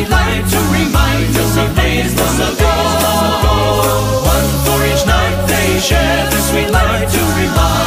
we light to remind us of days long ago. One for each night they share, this sweet light to remind.